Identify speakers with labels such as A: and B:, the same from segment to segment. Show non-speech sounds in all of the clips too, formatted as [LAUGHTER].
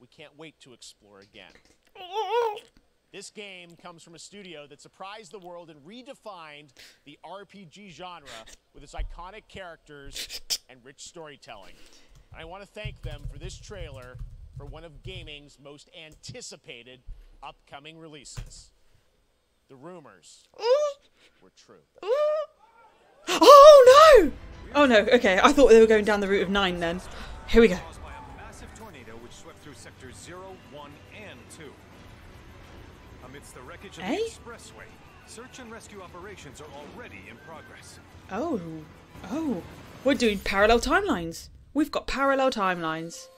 A: we can't wait to explore again. [LAUGHS] This game comes from a studio that surprised the world and redefined the RPG genre with its iconic characters and rich storytelling. I want to thank them for this trailer for one of gaming's most anticipated upcoming releases. The rumors were true. [GASPS]
B: Oh no! Oh no, okay, I thought they were going down the route of nine then. Here we go.
C: Which swept through sectors 0, 1, and 2. Amidst the wreckage of
B: Eh?
C: the expressway, search and rescue operations are already in progress.
B: Oh, oh. We're doing parallel timelines. We've got parallel timelines.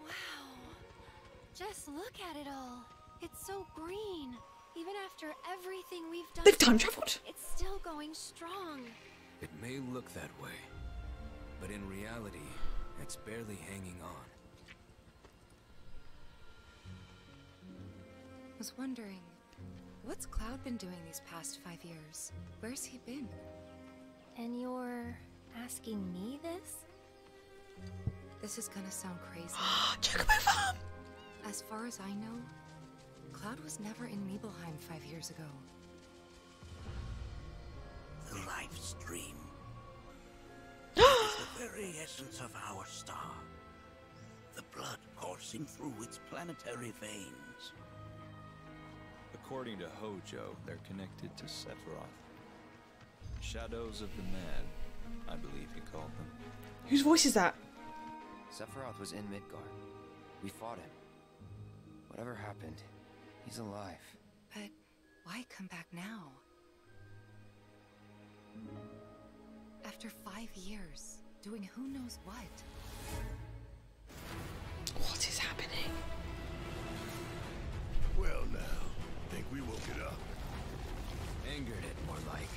D: Wow. Just look at it all. It's so green. Even after everything we've done.
B: They've time travelled.
D: It's still going strong.
E: It may look that way, but in reality, it's barely hanging on.
F: was wondering, what's Cloud been doing these past five years? Where's he been?
D: And you're asking me this?
F: This is gonna sound crazy. [GASPS]
B: Chocobo Farm!
F: As far as I know, Cloud was never in Nibelheim five years ago.
G: The life stream is the very essence of our star. The blood coursing through its planetary veins.
H: According to Hojo, they're connected to Sephiroth. Shadows of the Man, I believe he called them.
B: Whose voice is that?
I: Sephiroth was in Midgar. We fought him. Whatever happened, he's alive.
F: But why come back now? After five years, doing who knows what?
B: What is happening?
J: Well now, think we woke it up.
E: Angered it, more like.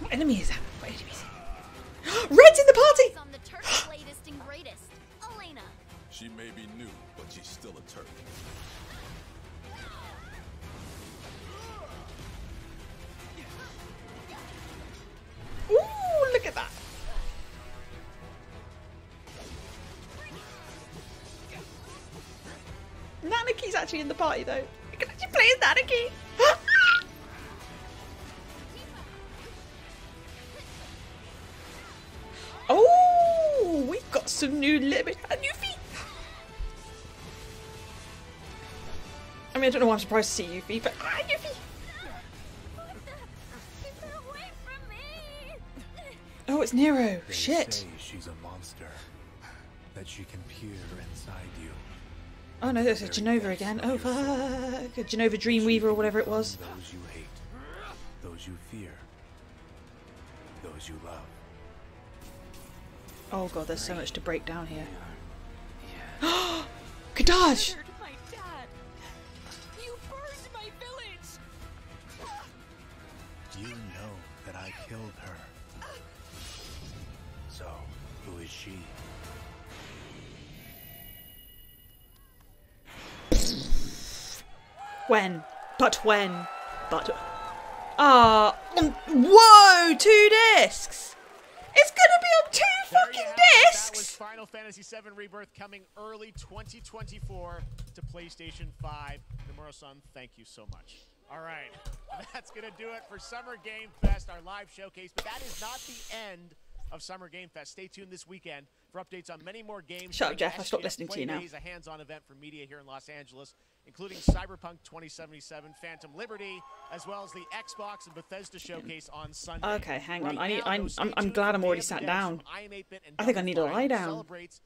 B: What enemy is that? What enemy is it? [GASPS] Red's in the party!
D: I'm the Turk's latest and greatest. Elena.
J: She may be new, but she's still a Turk.
B: Actually in the party though. You can actually play as Nanaki. [LAUGHS] oh, we've got some new limit, uh, new feet. I mean, I don't know why I'm surprised to see Yuffie, but ah, Yuffie.
D: Keep her away from me.
B: Oh, it's Nero.
K: They
B: Shit.
K: she's a monster. That she can peer inside you.
B: Oh no, there's a Jenova again. Oh fuck. A Jenova Dreamweaver or whatever it was.
K: Those you hate. Those you fear. Those you love.
B: Oh god, there's so much to break down here. [GASPS] Kadaj!
D: Murdered my dad. You burned my village.
K: You know that I killed her. So, who is she?
B: When? But when? But. Ah. um, whoa! Two discs! It's gonna be on two
A: There
B: fucking
A: have. That was
B: discs!
A: Final Fantasy VII Rebirth coming early 2024 to PlayStation 5. Nomura-san, thank you so much. All right, [LAUGHS] that's going to do it for Summer Game Fest, our live showcase. But that is not the end of Summer Game Fest. Stay tuned this weekend for updates on many more games.
B: Shut up, Geoff. I stopped listening to you now.
A: Days, a hands-on event for media here in Los Angeles, including Cyberpunk 2077, Phantom Liberty, as well as the Xbox and Bethesda showcase on Sunday.
B: Okay, hang on.
A: Right
B: I need-
A: now,
B: I'm- I'm- I'm glad I'm already sat down.
A: I Am 8-Bit and
B: I think I need
A: to
B: lie down.
A: Celebrates